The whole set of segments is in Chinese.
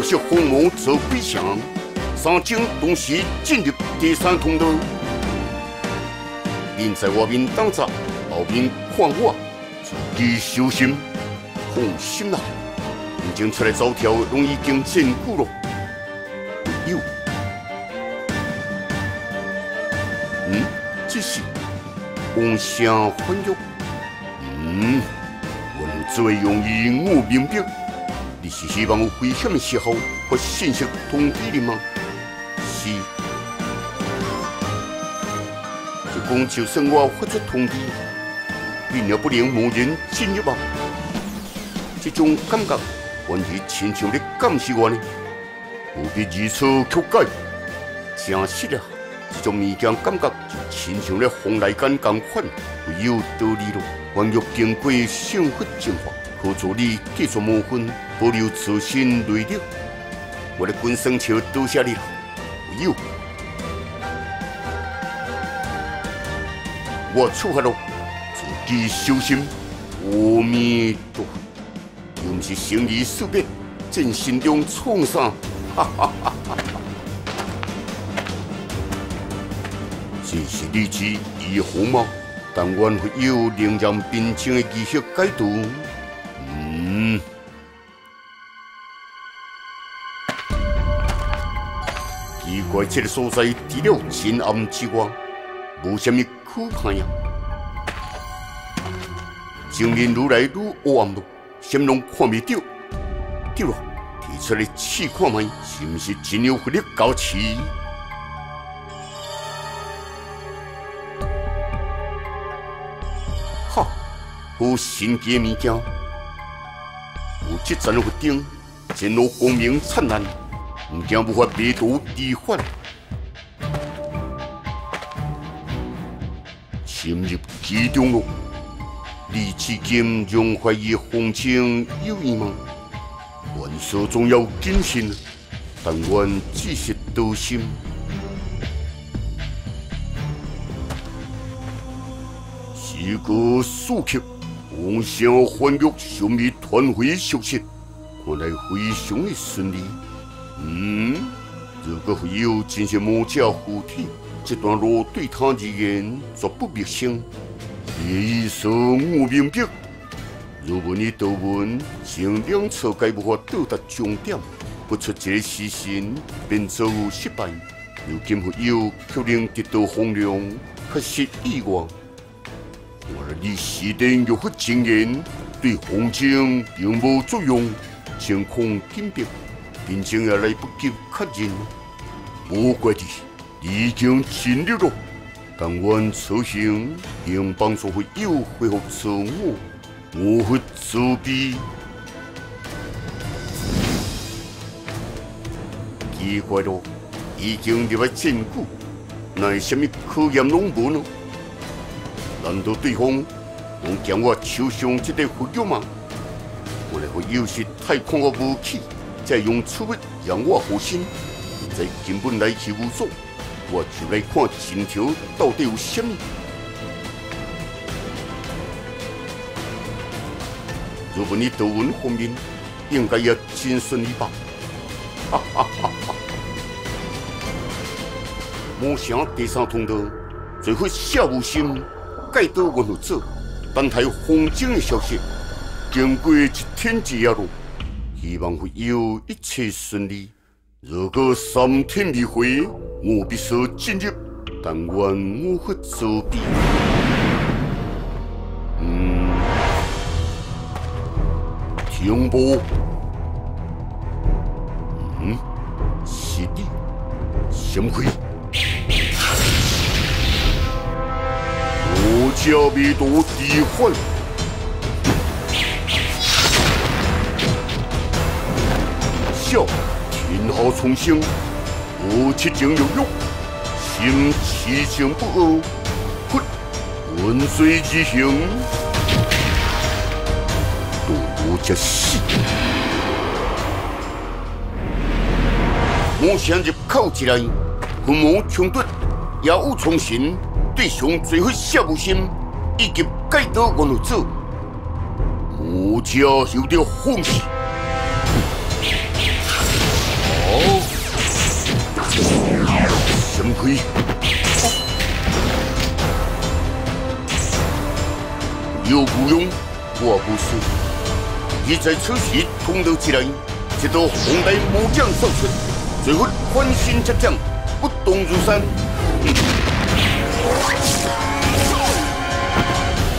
就是鸿蒙走北向，三经同时进入第三通道。您在外面等着，后面看我，自己小心，放心啦。已经出来走跳，拢已经坚固了。有，嗯，这是王相欢约。嗯，我只会用于我明白。你是希望有危险的时候发信息通知你吗？是。就讲就算我发出通知，你也不能无人进入吗？这种感觉，完全亲像你感谢我呢。不必如此曲解，真实啊！这种物件感觉就亲像咧风来间共款，有道理咯。万欲经过幸福净化。可助你继续磨分，保留自身内力。我的滚生桥多谢你了，有。我出发了，自己小心。阿弥陀佛，又不是生离死别，正心中创伤。哈哈哈哈这是你之以后吗？但愿会有令人平静的仪式解读。怪，这个所在除了深暗之外，无什么可怕呀。情人愈来愈黑暗了，什么拢看不到。对了，提出来试看卖，是不是真有火力搞起？哈，好神奇的？物件。有这盏佛灯，前路光明灿烂，唔惊无法迷途知返。深入其中咯，你至今仍怀疑风情有异吗？万事总要谨慎，但愿只是多心。时过数刻。王相欢约尚未团回消息，看来非常的顺利。嗯，如果会有真是魔教护体，这段路对他而言绝不陌生。意思我明白。如果你多问，前两次该无法到达终点，不出这个时辰便遭失败。如今会有可能得到洪亮，可是意外。我你是定有佛经验，对风景并无作用，情况紧迫，并且也来不及确认。无怪的，已经尽力了。但愿此行能帮助会有恢复自我，无法自闭。奇怪了，已经入来真久，那什么科研拢无呢？难道对方能将我手上这个佛药吗？我来会又是太空的武器，再用此物让我好心，在根本来去无所，我就来看金条到底有什么。如果你得闻方面，应该也真顺利吧？哈哈哈哈！没想第三通道，最后下无心。盖到我路走，等待风景的消息。经过一天之夜路，希望会有一切顺利。如果三天未回，我必须进入，但愿我会作弊。嗯，停步。嗯，是的，什么鬼？加弥陀地幻，笑天豪重生，无七情有欲，心七情不二，佛文水之行，多则死。我想入口之内，父母冲突，业务重新。对上最会下无心，以及改道我路走，无家有着放弃。你在此时同得起来，接到红带木匠手出，最后欢欣接将，不动如山。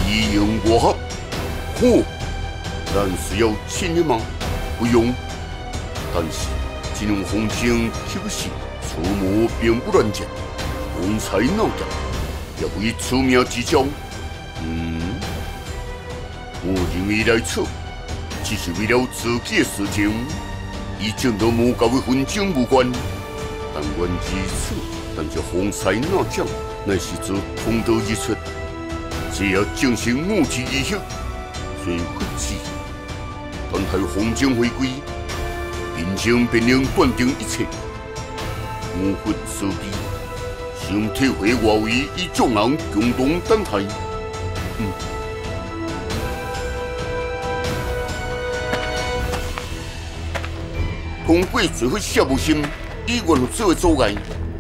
一言我好，嚯！但是要钱的吗？不用。但是金融红星休息，出没并不乱讲，红彩闹讲，要会出名技巧。嗯，我认为来此，只是为了自己的事情，与正道魔教的纷争无关。但愿如此，但这红彩闹讲，乃是做通道一出，只要进行目的仪式，最不济。但待红军回归。人生便能断定一切，无魂所逼，想体会外围与众人共同等待。嗯，通过最后小步心，以原子为阻碍，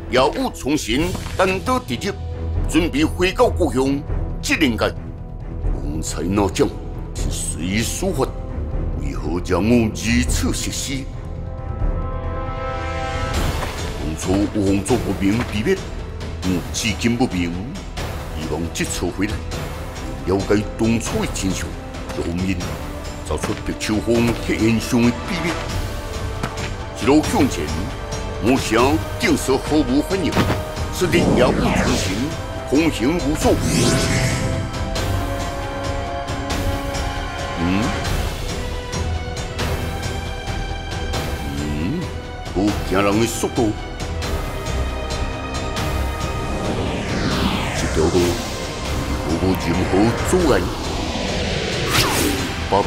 药物重新单刀直入，准备回到故乡。这年间，洪才那将是随书法，为何将我如此实施？初有风做不明秘密，嗯，至今不明。希望这次回来，了解当初的真相，后面找出白秋风黑烟上的秘密。一路向前，梦想定是毫无反应，使得药物重新风行无阻。嗯？嗯？不惊人的速度。这条路毫无任何阻碍，八路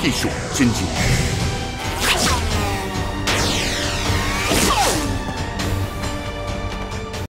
继续前进。